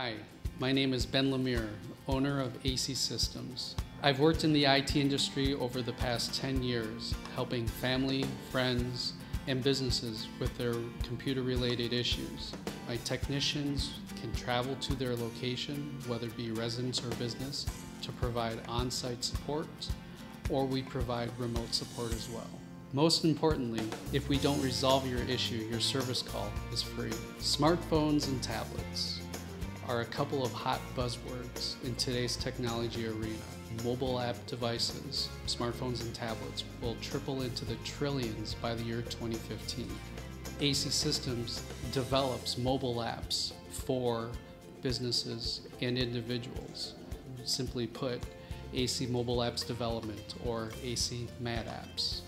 Hi, my name is Ben Lemire, owner of Acey Systems. I've worked in the IT industry over the past 10 years, helping family, friends, and businesses with their computer related issues. My technicians can travel to their location, whether it be residence or business, to provide on site support, or we provide remote support as well. Most importantly, if we don't resolve your issue, your service call is free. Smartphones and tablets are a couple of hot buzzwords in today's technology arena. Mobile app devices, smartphones and tablets, will triple into the trillions by the year 2015. Acey Systems develops mobile apps for businesses and individuals. Simply put, Acey Mobile Apps Development or Acey MAD Apps.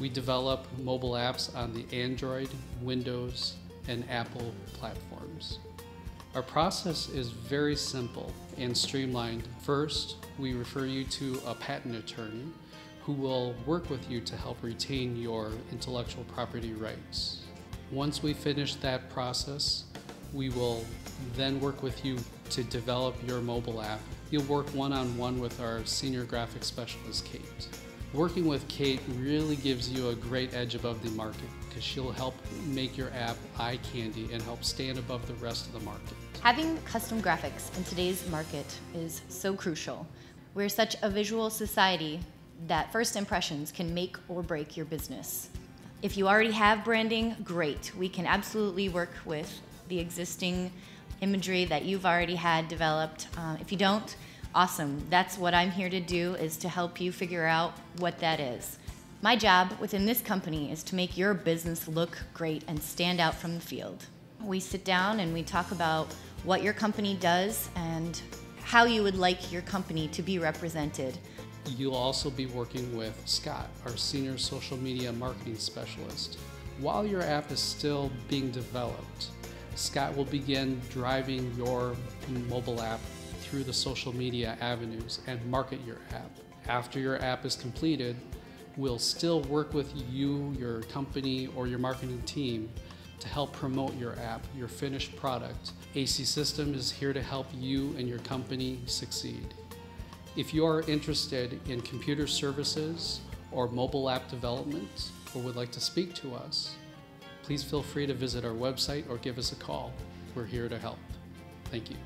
We develop mobile apps on the Android, Windows, and Apple platforms. Our process is very simple and streamlined. First, we refer you to a patent attorney who will work with you to help retain your intellectual property rights. Once we finish that process, we will then work with you to develop your mobile app. You'll work one-on-one with our senior graphic specialist, Kate. Working with Kate really gives you a great edge above the market because she'll help make your app eye candy and help stand above the rest of the market. Having custom graphics in today's market is so crucial. We're such a visual society that first impressions can make or break your business. If you already have branding, great. We can absolutely work with the existing imagery that you've already had developed. Uh, if you don't, Awesome. That's what I'm here to do is to help you figure out what that is. My job within this company is to make your business look great and stand out from the field. We sit down and we talk about what your company does and how you would like your company to be represented. You'll also be working with Scott, our senior social media marketing specialist. While your app is still being developed, Scott will begin driving your mobile app through the social media avenues and market your app. After your app is completed, we'll still work with you, your company, or your marketing team to help promote your app, your finished product. Acey System is here to help you and your company succeed. If you are interested in computer services or mobile app development or would like to speak to us, please feel free to visit our website or give us a call. We're here to help. Thank you.